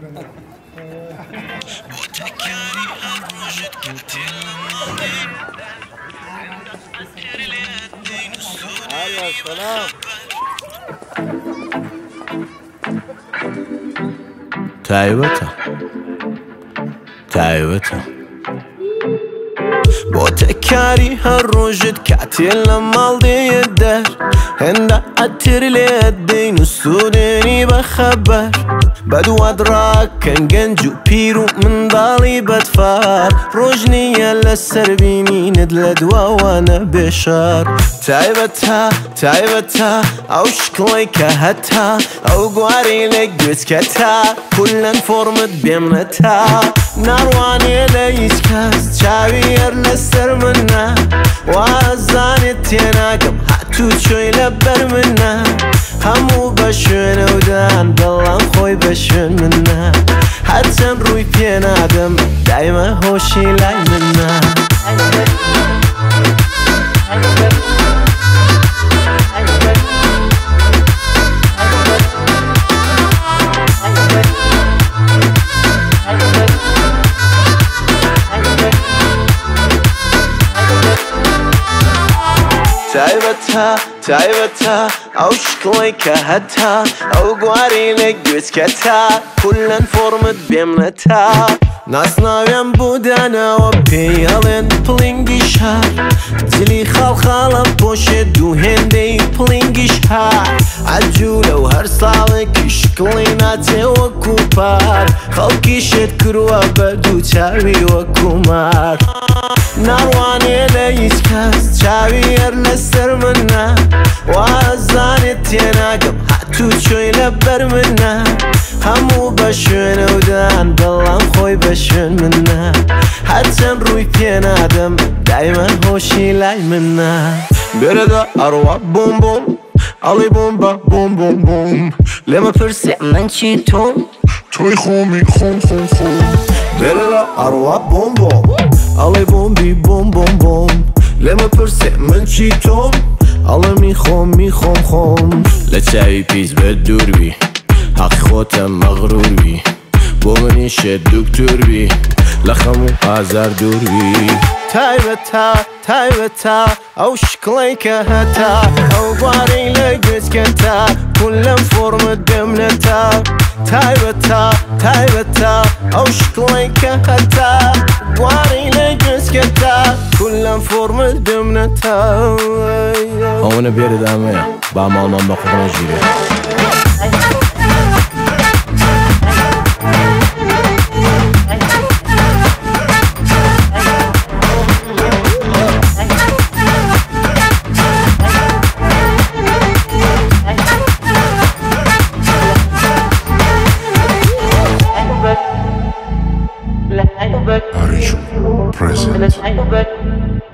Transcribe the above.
beni. Allah کاری هەر ڕۆژت کاتێ لە ماڵ دێە دەر هەندە ئەتر لێت دەین و سوودێنی بە خەبەر بەدووادڕاکەن گەنج و پیر و منداڵی بەدفار ڕۆژ نییە لە سەربینینت لە دواوانە بێشار تایبەتا تایبەتا ئەو شکڵی کە هەتا ئەو گواری لە گوێچکە تا کولەن فۆرمت بێمنە تا. ناڕوانێ لە هیچ کەس چاوی هەر لەسەر منە وازانێت تێناگەم هاتوو چۆی لە بەر منە هەموو بە شوێنەودان بەڵام خۆی بە شوێن منە هەرچەند ڕووی پێناگەم دایمە هۆشی لای تایبەتە تایبەتە ئەو شکڵی کە هەتا ئەو گواری لە گوێچکە تا پولەن فۆرمت بێم لە تا ناسناویان بودانەوە پێیڵێن پلنگی شار جلی خاڵخاڵم پۆشێ دوو هێندەی پلنگیش ها ئەجوو لەو هەر ساڵێکی شکڵی ناچێ وەکو پار خەڵکی شێت کروە بە دوو چاوی وەکومار ناوانێ لە ይስካስቻዊ የርለስር ምና ዋዛኔት የናገም ሀቱቾ የነበር ምና ሀሙ በሽን እውዳን በላም ሆይ በሽን ምና ሀተን ሩይ ቴናደም ዳይመን ሆሺ ላይ ምና برد أروى بوم بوم علي بومبا بوم بوم بوم لما فرسي عمان شي توم توي خومي خوم خوم خوم دەرەرە ئەڕوا بۆم بۆم ئەڵێ بۆمبی بۆم بۆم بۆم لێمە پرسێ من چی تۆم ئەڵەمی خۆمی خۆم خۆم لە چاوی پیس بە دووربی حەقی خۆتە مەغرووری بۆ منی شێت دوکتوربی لە خەم و ئازار دووری تایبەت تا تایبەت تا ئەو شکڵی کە هەتا ئەو بارەی لە گەچکەن تا کول لەم فۆرمە دەمنە تا تایبەت تا تایبەت تا عشقك حتى دواري لجس كتا كل فرم دمنتا وانا بيرد امي بقى ما نمنا قرن جيري let's make a back.